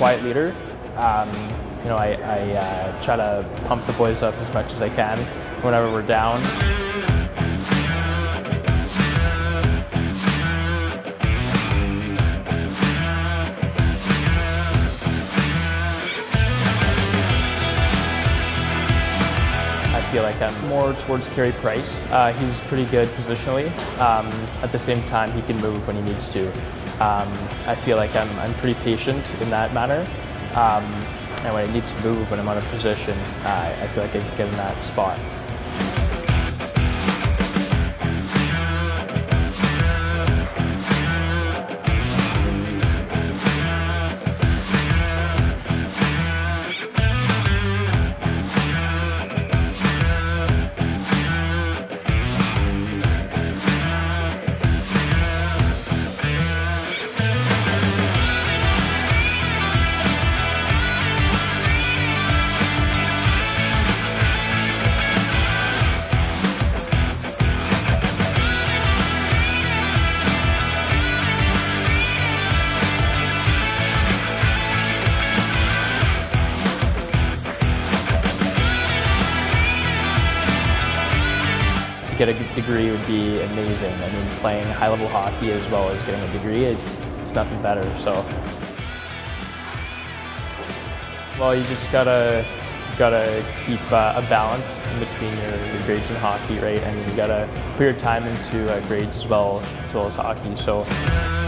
quiet leader. Um, you know, I, I uh, try to pump the boys up as much as I can whenever we're down. Feel like I'm more towards Carey Price. Uh, he's pretty good positionally. Um, at the same time, he can move when he needs to. Um, I feel like I'm, I'm pretty patient in that manner. Um, and when I need to move, when I'm out of position, uh, I feel like I can get in that spot. Get a degree would be amazing. I mean, playing high-level hockey as well as getting a degree, it's, it's nothing better. So, well, you just gotta gotta keep uh, a balance in between your, your grades in hockey, right? And you gotta put your time into uh, grades as well as well as hockey. So.